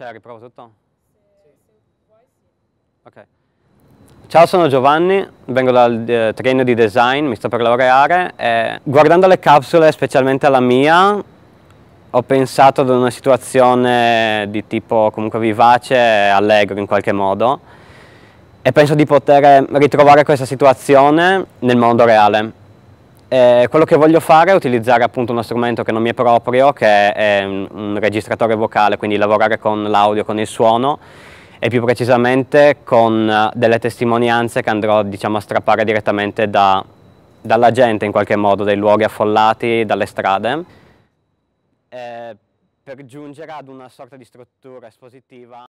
Cioè, riprovo tutto? Ok. Ciao, sono Giovanni, vengo dal eh, triennio di design, mi sto per laureare e guardando le capsule, specialmente la mia, ho pensato ad una situazione di tipo comunque vivace e allegro in qualche modo e penso di poter ritrovare questa situazione nel mondo reale. E quello che voglio fare è utilizzare appunto uno strumento che non mi è proprio, che è un registratore vocale, quindi lavorare con l'audio, con il suono e più precisamente con delle testimonianze che andrò diciamo, a strappare direttamente da, dalla gente in qualche modo, dai luoghi affollati, dalle strade, eh, per giungere ad una sorta di struttura espositiva